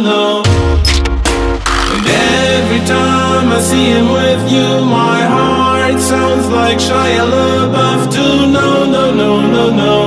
now. And every time I see him with you, my heart sounds like Shia LaBeouf too. No, no, no, no, no.